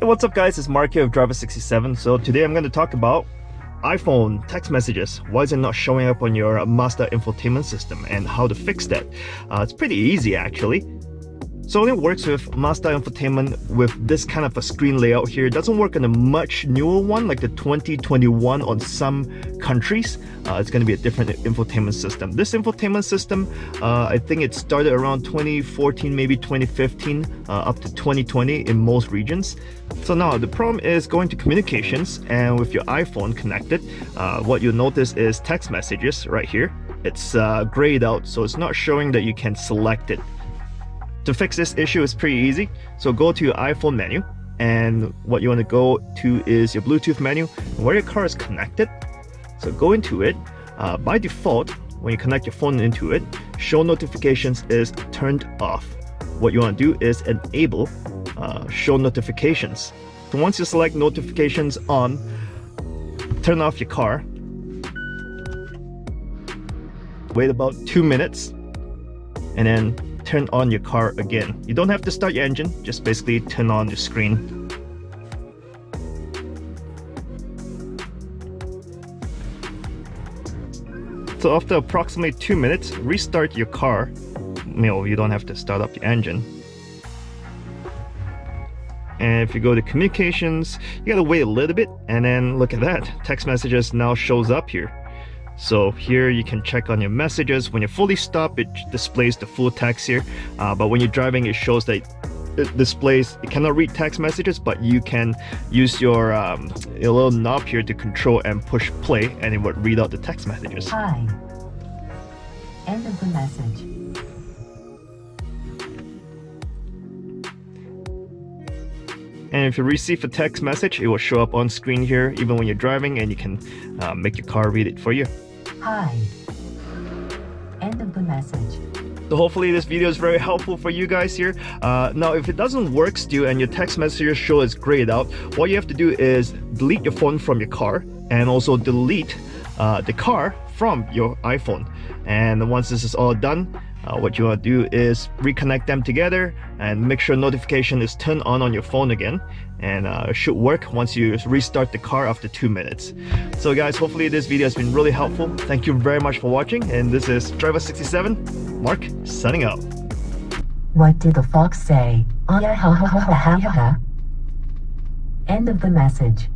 Hey, what's up guys? It's Mark here of Driver67. So today I'm going to talk about iPhone text messages. Why is it not showing up on your Mazda infotainment system and how to fix that? Uh, it's pretty easy actually. So it works with Mazda Infotainment with this kind of a screen layout here. It doesn't work on a much newer one like the 2021 on some countries. Uh, it's going to be a different infotainment system. This infotainment system, uh, I think it started around 2014, maybe 2015, uh, up to 2020 in most regions. So now the problem is going to communications and with your iPhone connected, uh, what you'll notice is text messages right here. It's uh, grayed out, so it's not showing that you can select it. To fix this issue is pretty easy. So go to your iPhone menu and what you want to go to is your Bluetooth menu where your car is connected. So go into it. Uh, by default, when you connect your phone into it, show notifications is turned off. What you want to do is enable uh, show notifications. So once you select notifications on, turn off your car. Wait about two minutes and then turn on your car again. You don't have to start your engine, just basically turn on the screen. So after approximately two minutes, restart your car. No, you don't have to start up your engine. And if you go to communications, you gotta wait a little bit and then look at that. Text messages now shows up here. So here you can check on your messages. When you're fully stopped, it displays the full text here. Uh, but when you're driving, it shows that it displays, it cannot read text messages, but you can use your, um, your little knob here to control and push play and it would read out the text messages. Hi. End of the message. And if you receive a text message, it will show up on screen here even when you're driving and you can uh, make your car read it for you. Hi. End of the message. So hopefully this video is very helpful for you guys here. Uh, now if it doesn't work still and your text messages show it's grayed out, what you have to do is delete your phone from your car and also delete uh, the car from your iPhone. And once this is all done, uh, what you want to do is reconnect them together and make sure notification is turned on on your phone again. And uh, should work once you restart the car after two minutes. So guys hopefully this video has been really helpful. Thank you very much for watching. And this is driver 67 mark signing out. What did the fox say? End of the message